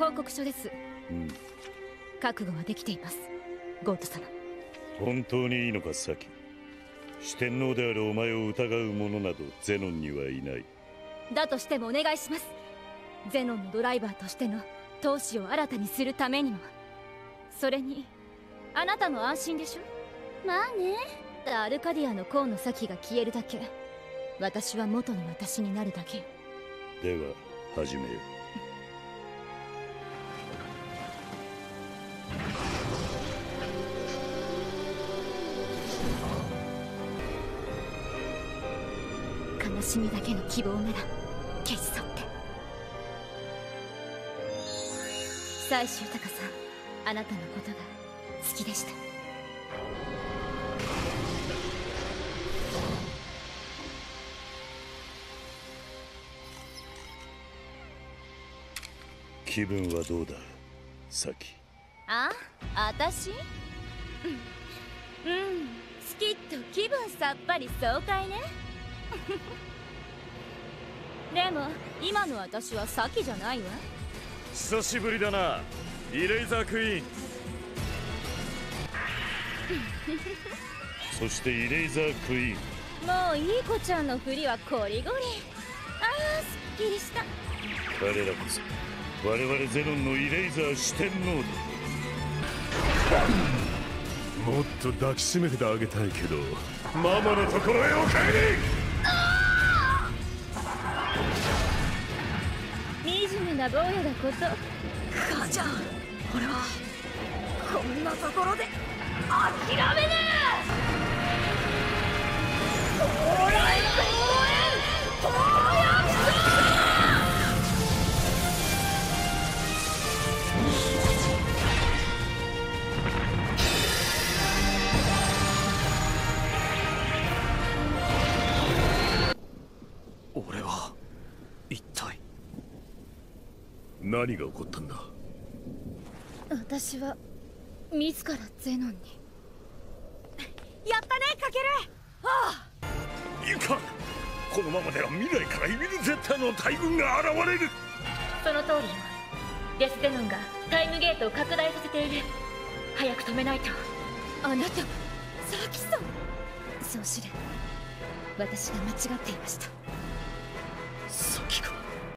報告書です。うん。覚悟はできています。ゴート様。本当にいいのかサキ。四天王であるお前を疑う者などゼノンにはいない。だとしてもお願いします。ゼノンのドライバーとしての闘志を新たにするためにも。それにあなたも安心でしょ？まあね。アルカディアの甲の先が消えるだけ。私は元の私になるだけ。よでは始めよ悲しみだけの希望なら消し去って。最終高さんあなたのことが好きでした。気分はどうだ？サキ。あ？私？うん。うん。スキッと気分さっぱり爽快ね でも今の私はサキじゃないわ。久しぶりだなイレイザークイーン。そしてイレイザークイーン。もういい子ちゃんのふりはコリゴリ。あーすっきりした。彼らこそ我々ゼノンのイレイザー四天王だ。もっと抱きしめてあげたいけど。ママのところへお帰りな坊やだこと。母ちゃん俺はこんなところで諦めねえ蓬莱公園。俺は一体何が起こったんだ？私は自らゼノンに。やったねかけるいか？んこのままでは未来からイビルゼッタの大軍が現れる！その通りよデスデノンがタイムゲートを拡大させている。早く止めないと。あなたサキさん！そう知れ。私が間違っていました